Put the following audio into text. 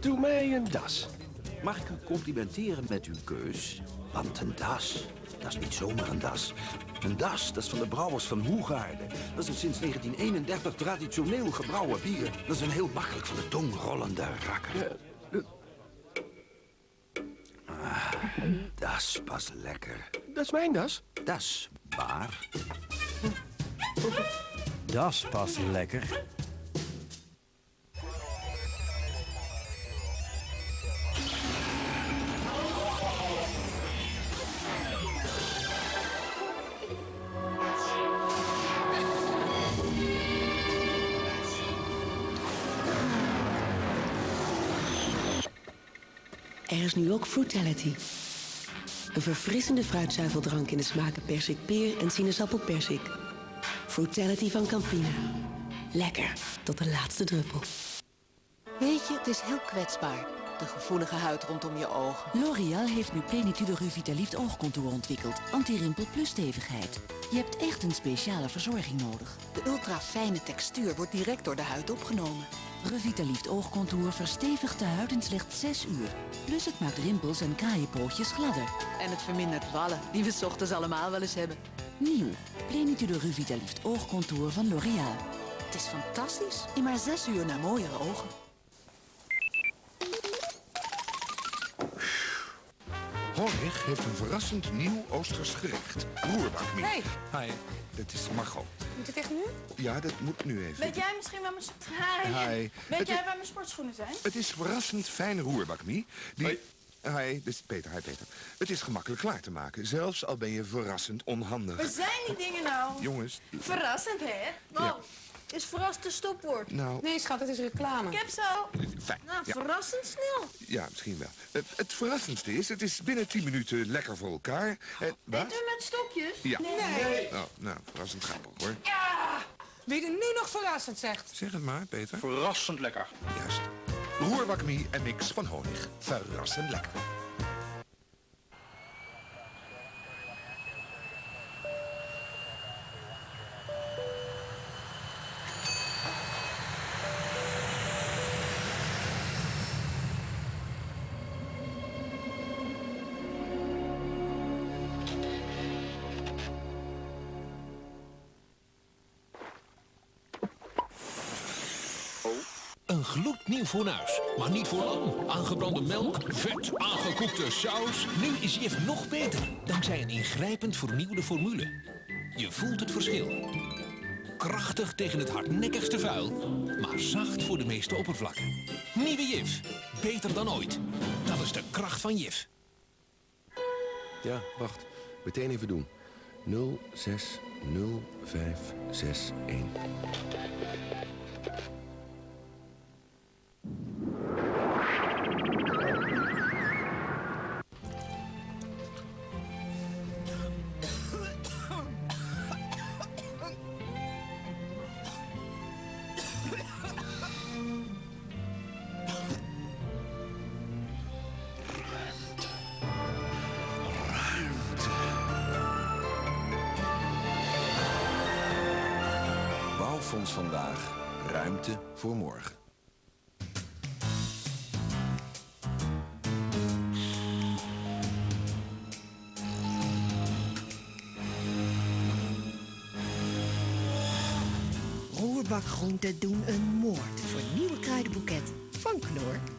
Doe mij een das. Mag ik u complimenteren met uw keus? Want een das, dat is niet zomaar een das. Een das, dat is van de brouwers van Hoegaarden. Dat is een sinds 1931 traditioneel gebrouwen bier. Dat is een heel makkelijk van de tong rollende rakker. Ah, dat is pas lekker. Dat is mijn das. Dat is waar. Dat is pas lekker. Er is nu ook Fruitality. Een verfrissende fruitzuiveldrank in de smaken persik peer en sinaasappelpersik. Fruitality van Campina. Lekker, tot de laatste druppel. Weet je, het is heel kwetsbaar. De gevoelige huid rondom je ogen. L'Oréal heeft nu Plenitude Revitalift oogcontour ontwikkeld. Anti-rimpel plus stevigheid. Je hebt echt een speciale verzorging nodig. De ultra-fijne textuur wordt direct door de huid opgenomen. Revitalift oogcontour verstevigt de huid in slechts 6 uur. Plus het maakt rimpels en kraaienpootjes gladder. En het vermindert wallen, die we ochtends allemaal wel eens hebben. Nieuw. Plenitude Revitalift oogcontour van L'Oréal. Het is fantastisch. In maar 6 uur naar mooiere ogen. Honig heeft een verrassend nieuw Oosters gerecht. Roerbakmie. Hey. Hi, dat is Margot. Moet het echt nu? Ja, dat moet nu even. Weet jij misschien waar mijn... Hi. Hi. Weet Het jij is- waar mijn sportschoenen zijn? Het is verrassend fijne roerbakmie. Die... Hoi. Hi, dit is Peter. Hi, Peter. Het is gemakkelijk klaar te maken, zelfs al ben je verrassend onhandig. Waar zijn die dingen nou? Jongens, Verrassend, hè? Wow. Is verrast een stopwoord. nou, Nee, schat, het is reclame. Ik heb zo. fijn. Nou, Ja. verrassend snel. Ja, misschien wel. Het, het verrassendste is, het is binnen 10 minuten lekker voor elkaar. En, wat? Eet u met stokjes? Ja. Nee. Oh, nou, verrassend grappig hoor. Wie er nu nog verrassend zegt. Zeg het maar, Peter. Verrassend lekker. Juist. Roerbakmie en mix van honig. Verrassend lekker. Een gloednieuw fornuis, maar niet voor lang. Aangebrande melk, vet, aangekoekte saus. Nu is Jif nog beter, dankzij een ingrijpend vernieuwde formule. Je voelt het verschil. Krachtig tegen het hardnekkigste vuil, maar zacht voor de meeste oppervlakken. Nieuwe Jif, beter dan ooit. Dat is de kracht van Jif. Ja, wacht. Meteen even doen. 060561. Bouwfonds vandaag. Ruimte voor morgen. Roerbakgroenten doen een moord voor nieuwe kruidenboeket van Knor.